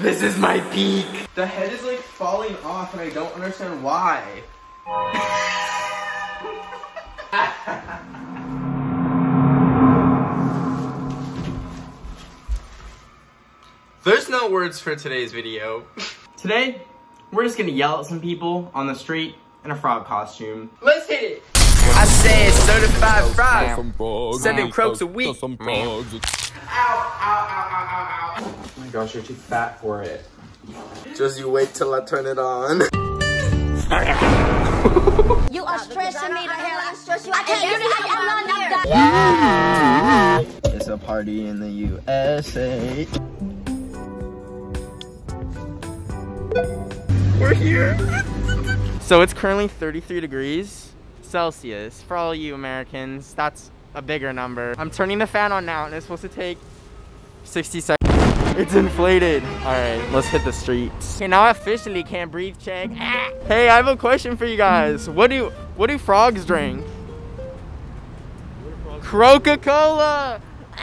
This is my peak. The head is like falling off and I don't understand why. There's no words for today's video. Today, we're just gonna yell at some people on the street in a frog costume. Let's hit it! I said certified frog. Seven croaks a week. Ow, Oh my gosh, you're too fat for it. Just you wait till I turn it on. You are stressing me the hell. I stress you. I can't do this. I'm not here. It's a party in the USA. We're here. So it's currently 33 degrees Celsius. For all you Americans, that's a bigger number. I'm turning the fan on now and it's supposed to take 60 seconds. It's inflated. All right, let's hit the streets. Okay, now I officially can't breathe check. Ah. Hey, I have a question for you guys. What do what do frogs drink? Coca-Cola.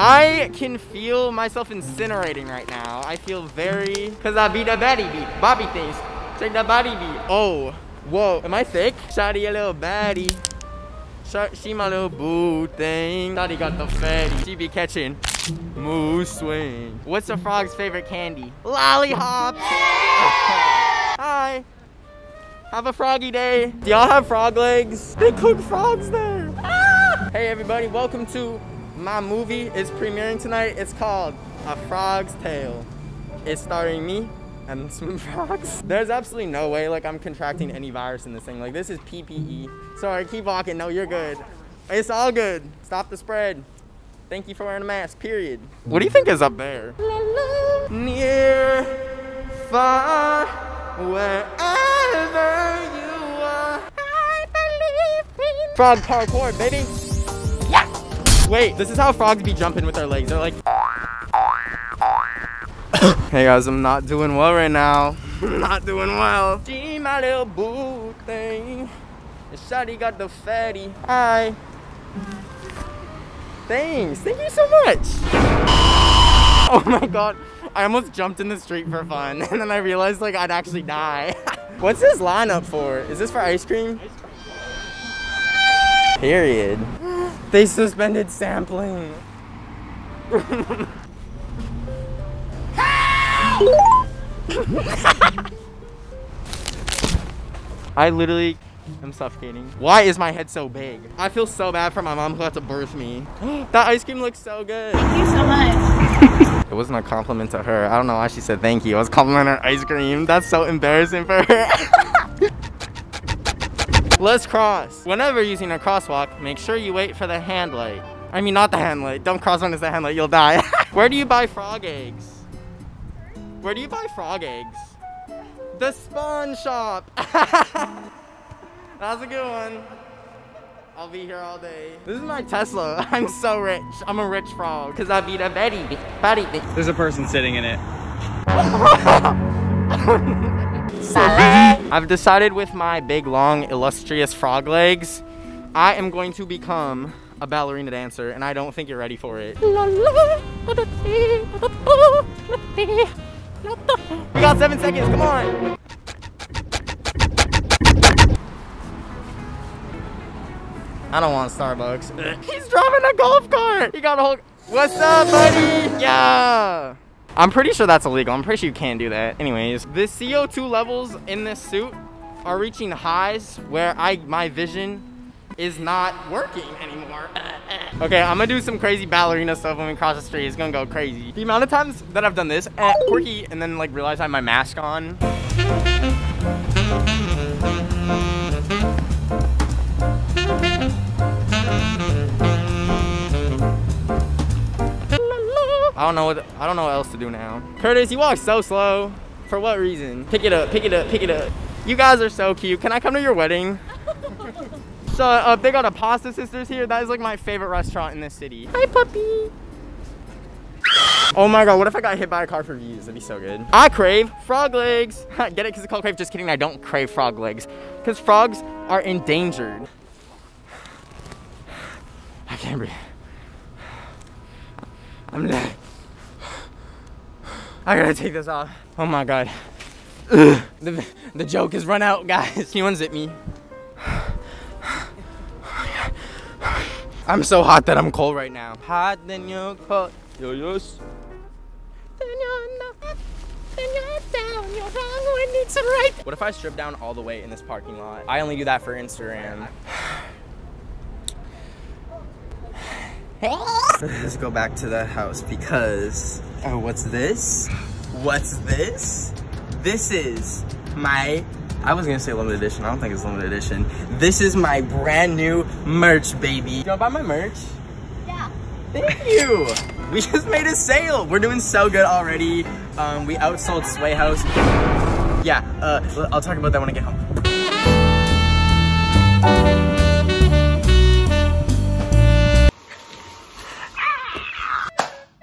I can feel myself incinerating right now. I feel very, cause I beat a baddie beat, Bobby things. Check that body beat. Oh, whoa, am I thick? Shotty a little baddie. Shot, she my little boo thing. Shotty got the fatty. She be catching moose swing. What's a frog's favorite candy? Lollipops. Hi. Have a froggy day. Do y'all have frog legs? They cook frogs there. Ah! Hey everybody, welcome to my movie. It's premiering tonight. It's called A Frog's Tale. It's starring me and some frogs. There's absolutely no way like I'm contracting any virus in this thing. Like this is PPE. Sorry, keep walking. No, you're good. It's all good. Stop the spread. Thank you for wearing a mask, period. What do you think is up there? Near, far, wherever you are, I believe in Frog parkour, baby. Yeah. Wait, this is how frogs be jumping with their legs. They're like. hey guys, I'm not doing well right now. I'm not doing well. Gee, my little boo thing. And Shotty got the fatty. Hi. Thanks. Thank you so much. Oh my god. I almost jumped in the street for fun and then I realized like I'd actually die. What's this lineup for? Is this for ice cream? Period. They suspended sampling. I literally am suffocating. Why is my head so big? I feel so bad for my mom who had to birth me. that ice cream looks so good. Thank you so much. It wasn't a compliment to her. I don't know why she said thank you. I was complimenting her ice cream. That's so embarrassing for her. Let's cross. Whenever using a crosswalk, make sure you wait for the hand light. I mean, not the hand light. Don't cross when it's the hand light. You'll die. Where do you buy frog eggs? Where do you buy frog eggs? The spawn shop. That's a good one. I'll be here all day. This is my Tesla. I'm so rich. I'm a rich frog. Cause I beat a Betty. Betty. There's a person sitting in it. I've decided with my big, long, illustrious frog legs, I am going to become a ballerina dancer, and I don't think you're ready for it. We got seven seconds, come on. I don't want Starbucks. He's driving a golf cart. He got a whole. What's up, buddy? Yeah. I'm pretty sure that's illegal. I'm pretty sure you can't do that. Anyways, the CO2 levels in this suit are reaching highs where I my vision is not working anymore. okay, I'm gonna do some crazy ballerina stuff when we cross the street. It's gonna go crazy. The amount of times that I've done this, eh, quirky, and then like realize I have my mask on. I don't know what I don't know what else to do now. Curtis, you walk so slow. For what reason? Pick it up, pick it up, pick it up. You guys are so cute. Can I come to your wedding? So uh, they got a Pasta Sisters here. That is like my favorite restaurant in this city. Hi, puppy. Oh my god, what if I got hit by a car for views? That'd be so good. I crave frog legs. Get it? Because it's called crave. Just kidding. I don't crave frog legs. Because frogs are endangered. I can't breathe. I'm dead. I gotta take this off. Oh my god. The, the joke has run out, guys. Can you unzip me? I'm so hot that I'm cold right now. Hot then you're cold. Yo, yes. Then you're not. Then you're down. You're wrong when it's right. What if I strip down all the way in this parking lot? I only do that for Instagram. Let's go back to the house because, oh, what's this? What's this? This is my, I was gonna say limited edition. I don't think it's limited edition. This is my brand new merch, baby. You wanna buy my merch? Yeah. Thank you. We just made a sale. We're doing so good already. Um, we outsold Sway House. Yeah, uh, I'll talk about that when I get home.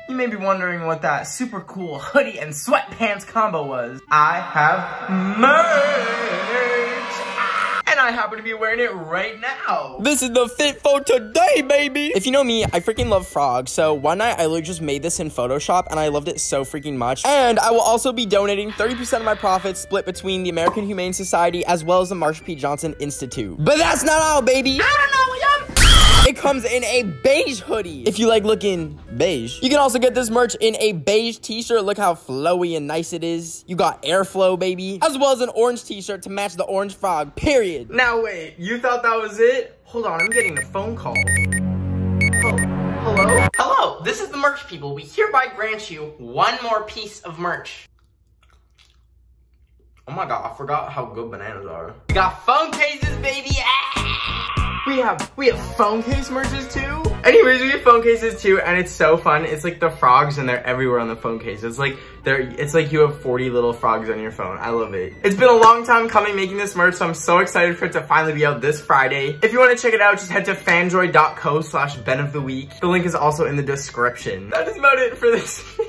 You may be wondering what that super cool hoodie and sweatpants combo was. I have merch! And I happen to be wearing it right now. This is the fit for today, baby! If you know me, I freaking love frogs, so one night I literally just made this in Photoshop and I loved it so freaking much. And I will also be donating 30% of my profits split between the American Humane Society as well as the Marsha P. Johnson Institute. But that's not all, baby! I don't know, it comes in a beige hoodie. If you like looking beige. You can also get this merch in a beige t-shirt. Look how flowy and nice it is. You got airflow, baby. As well as an orange t-shirt to match the orange frog, period. Now wait, you thought that was it? Hold on, I'm getting a phone call. Oh, hello? Hello, this is the merch people. We hereby grant you one more piece of merch. Oh my god, I forgot how good bananas are. We got phone cases, baby! Ah! We have we have phone case merches too. Anyways, we have phone cases too, and it's so fun. It's like the frogs, and they're everywhere on the phone case. It's like they're it's like you have 40 little frogs on your phone. I love it. It's been a long time coming making this merch, so I'm so excited for it to finally be out this Friday. If you want to check it out, just head to fanjoy.co slash Ben of the Week. The link is also in the description. That is about it for this.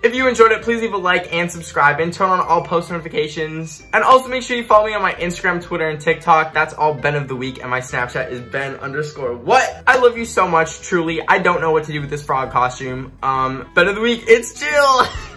If you enjoyed it, please leave a like and subscribe and turn on all post notifications. And also make sure you follow me on my Instagram, Twitter, and TikTok. That's all Ben of the Week, and my Snapchat is Ben underscore what. I love you so much, truly. I don't know what to do with this frog costume. Um, Ben of the Week, it's chill.